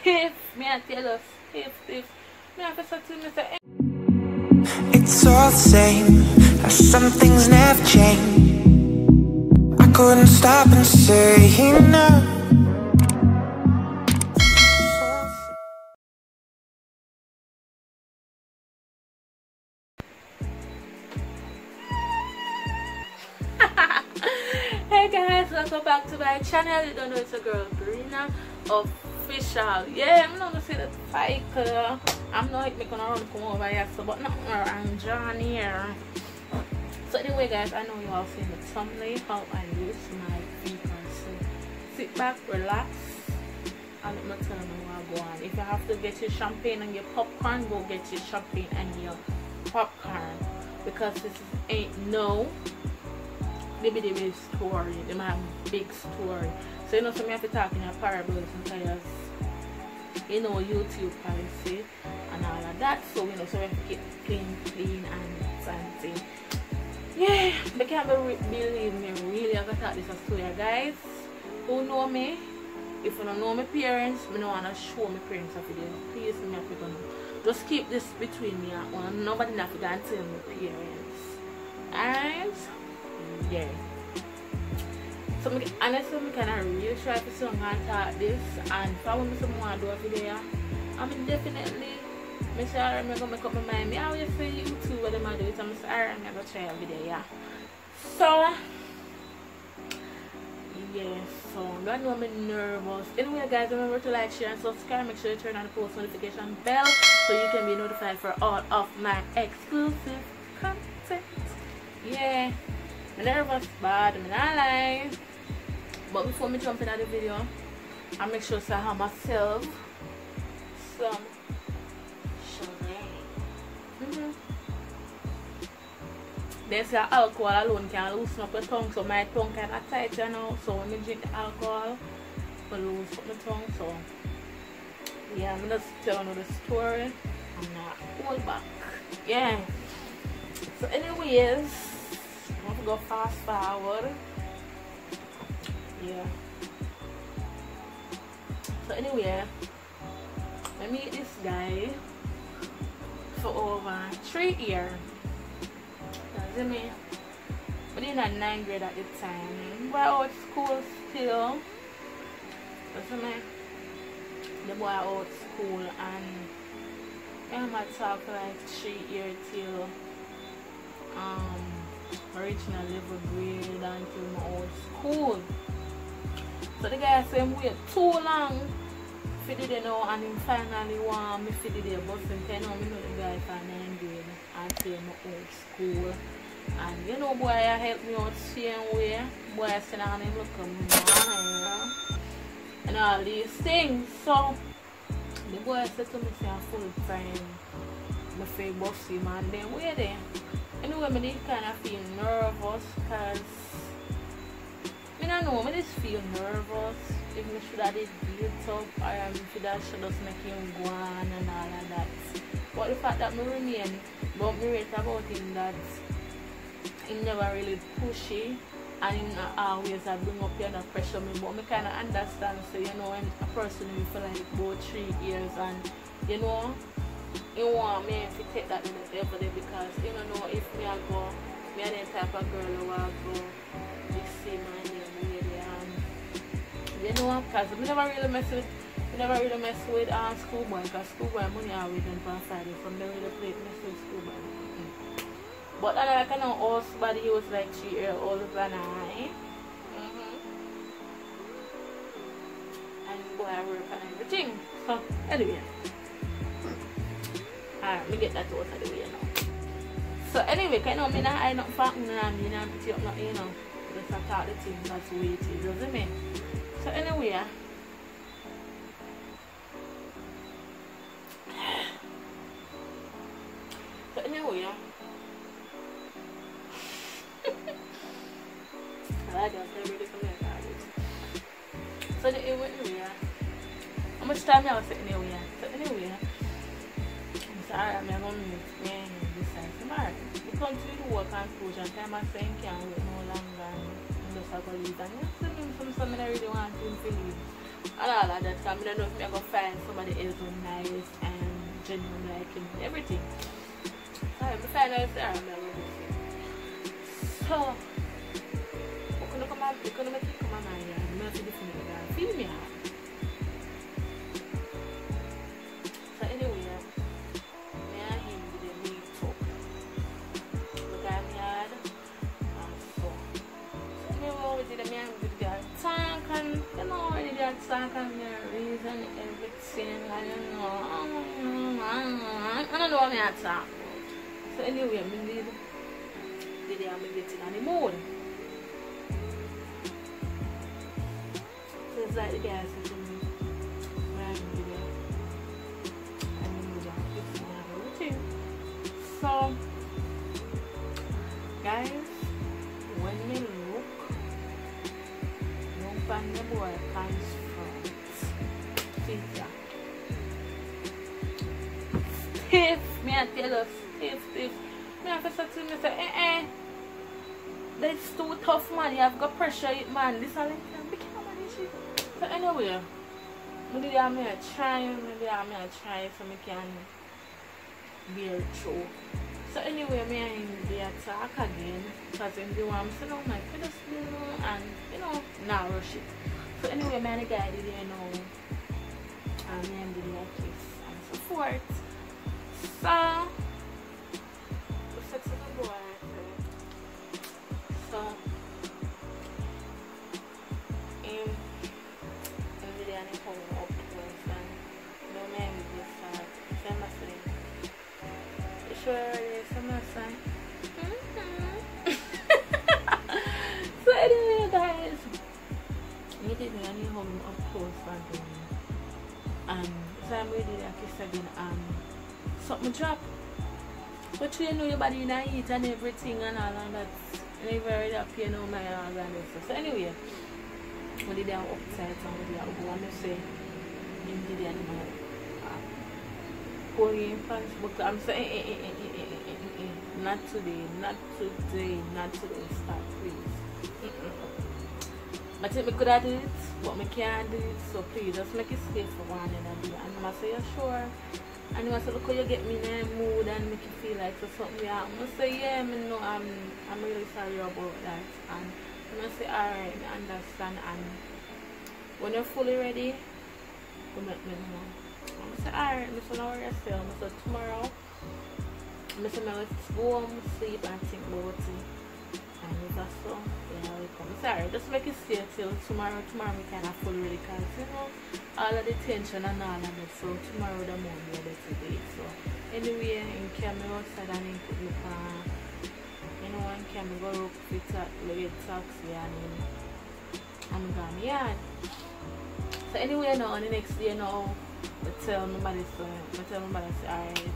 Stiff. Me I tell you, stiff, stiff. Me have to to me, say. It's all the same, some things never change. I couldn't stop and say enough. Guys, welcome back to my channel. You don't know it's a girl, Brena Official. Yeah, I'm not gonna say that cycle. Uh, I'm not making around come over here, so but not around John here. So anyway guys, I know you all seen the thumbnail how I use my vehicle. So sit back, relax, and let me tell you what go on. If you have to get your champagne and your popcorn, go get your champagne and your popcorn because this ain't no maybe the big story, they might have big story. So you know so me have to talk in a tell us you know YouTube policy and all of that. So you know so we have to keep clean, clean and fancy. Yeah, they can't be believe me really I thought this a story guys. Who know me? If you don't know my parents, I don't wanna show my parents a video. Please me have to know. Just keep this between me and one. Nobody have to tell my parents. Alright? Yeah. So me, honestly, I kind of really try to sing and talk this, and if I want to to do video, I mean definitely, me say I'm gonna make up my mind. Me always say YouTube what I'm do it. I'm sorry, I'm gonna try a video, yeah. So yeah, so I know I'm nervous. Anyway, guys, remember to like, share, and subscribe. Make sure you turn on the post notification bell so you can be notified for all of my exclusive content. Yeah. I'm nervous bad, I'm not lying. But before me jump into the video, I make sure so I have myself some. Mm -hmm. They say alcohol alone can loosen up your tongue, so my tongue kind of tight, you know. So when I drink alcohol, I lose up my tongue. So yeah, I'm just telling you the story. I'm not hold back. Yeah. So anyways, go fast forward. Yeah. So anyway, I meet this guy for over three years. You see me? But in a ninth grade at the time. Boy out school still. You see me? The boy out school and I'm at talk like three years till original level grade my old school. So the guy said wait too long for the know and him finally want me for the day but him tell me oh, know the guy 9 grade until my old school. And you know boy I help me out same way. Boy I said on him look a man and all these things. So the boy said to me say I'm full time my favorite bossy man then where there anyway I kind of feel nervous because I don't know I just feel nervous. If I should have did build up or I should have should just make him go on and all of that. But the fact that I remain but me rate about him that he never really pushy and not always I bring up and pressure me. But me kind of understand so you know when a person will for like about three years and you know you want me to take that in the every day because you don't know if me I go me and the type of girl who I go big see my name really and you know because we never really mess with we never really mess with um, schoolboy because schoolboy money are with them on Friday from the really play mess with schoolboy but I kind of old somebody he was like three years older than I mm -hmm. and boy I work and everything. So anyway Alright, me get that out of the way now. So anyway, kind of me not I not fuck me now, me not nó up not you know. Just a talk the thing that's the way it is, doesn't me? So anyway, so anyway, I just really come here So the anyway, how much time y'all sitting here? So anyway. Sorry, I'm gonna explain this outside. So, alright, we continue to work on closure. Time I say can't wait no longer. And just have to leave. And you see some something I really want to leave. And all of that. Because I don't know if I'm going to find somebody else who's nice and genuine like him. Everything. Alright, we find out if I'm going to So, we couldn't come out, couldn't make it come my yard. I'm going to see Feel me out. Second reason everything. I don't know. I don't know what I'm talking so anyway I did the day I'm getting on the mood it's like the guys said to me right video I mean we are fixing everything so guys when we look don't find the boy can't Stiff, me I tell you, stiff, stiff. Have to say to me, say, eh, eh. That's too tough, man. You have got pressure, man. This and that. Be careful, man. So anyway, maybe I'm going to try, maybe I'm going to try so I can bear through. So anyway, me and the attack again because in the one, so now my feet pedestal and, you know, now rush it. So anyway, man, the guy did, you know, and the necklace and so forth. So, to the board. Uh, so, in in video ni home up close and no man with this side. Sama sila. Sure, sama side. Mm-hmm. so anyway guys, you did any home up close and and we did that kiss again and something drop but you know your body not eat and everything and all and that never really up you know my organ so anyway we did that upside and we did that go and say you did that in my Korean fans but I'm saying eh, eh, eh, eh, eh, eh, eh, eh. not today not today not today stop please I think we could have did it, but we can't do it. So please just make it safe for one another. And I say, you're sure? And I say, look how you get me in a mood and make you feel like so something yeah. I say, yeah, I know I'm I'm really sorry about that. And I say, alright, I understand. And when you're fully ready, you make me know. I say, alright, I say, no worry yourself. I say, tomorrow, I say, let's go home, sleep and think about it. And it's also, sorry just make it stay till tomorrow tomorrow we can have full ready because you know. All of the tension and all of it. So tomorrow the morning we're better day so anyway in camera outside and in put the car you know in camera go look fit at the taxi and in I'm gone yeah. So anyway now on the next day now I tell my mother so I tell my mother say alright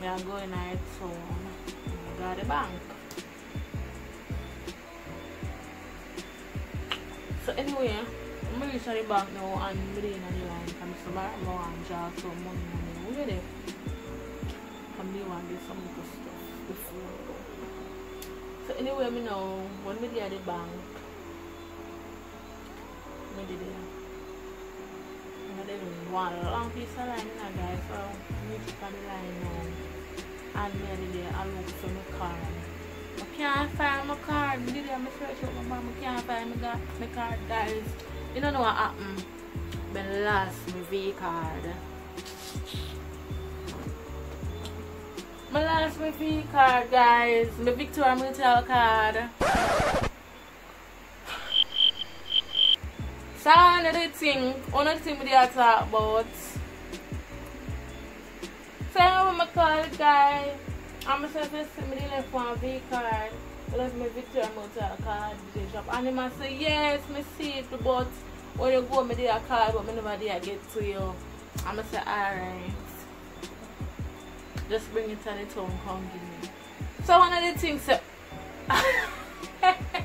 me I'm going out so oh I got the bank So anyway, I'm reach the bank now and I'm in the line from tomorrow and draw some money money. We there. And me want to do some good stuff before So anyway, me know when we get the bank, me did it. I didn't want a long piece of line now guys, so I need to line now. And did it, I look for my car. I can't find my card. Me did I search out my mom. I can't find my, got, my card, guys. You don't know what happened. Been lost my V card. I lost my V card, guys. My Victoria Mutual card. So another thing, another thing we talk about. So I'm gonna call the guy. I'm going to send me the left one V card. Left me Victoria Mutual card the shop. And he must say, yes, me see it, but when you go, me did a card, but me never did get to you. I'm going to say, alright. Just bring it to the town, come give me. So one of the things that...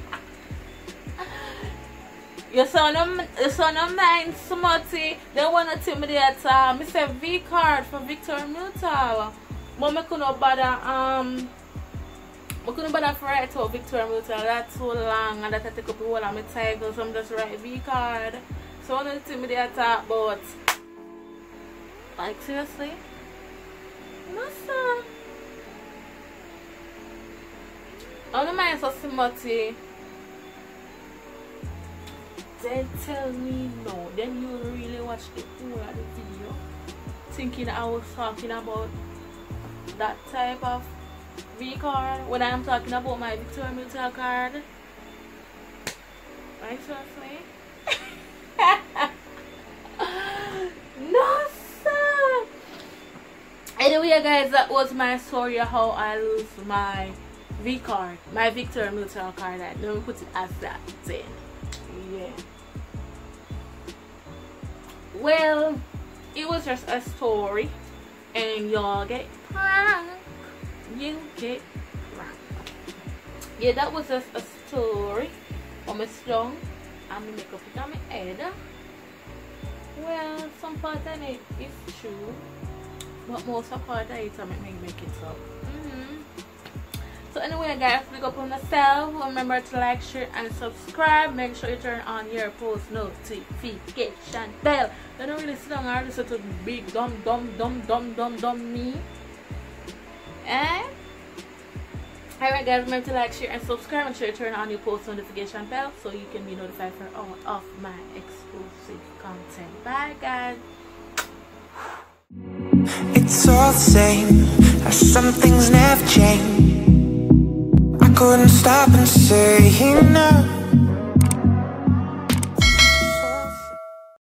Your son of, your son of mine, Smutty, they want to tell me that uh, me say V card for Victor Mutual. But I couldn't bother um I couldn't bother for write out Victoria Milton that's so long and that I take up the whole of my title so I'm just write V card. So one of the things I talk about like seriously? No sir. I don't mind so somebody then tell me no then you really watch the whole of the video thinking I was talking about that type of V card when I'm talking about my Victoria Milton card. Right, seriously? no, sir. Anyway, guys, that was my story how I lose my V card, my Victoria Milton card. Let me put it as that. Then, yeah. Well, it was just a story, and y'all get pranked you get right. Yeah, that was just a story of my song and my makeup on my head. Well, some part of it is true, but most of part of it I make make it up. Mm -hmm. So anyway guys, pick up on yourself. Remember to like, share and subscribe. Make sure you turn on your post notification bell. You don't really sit down and listen to big dumb dumb dumb dumb dumb dumb me. And Alright guys, remember to like, share, and subscribe and sure to turn on your post notification bell so you can be notified for all of my exclusive content. Bye guys. It's all the same, some things never change couldn't stop and say enough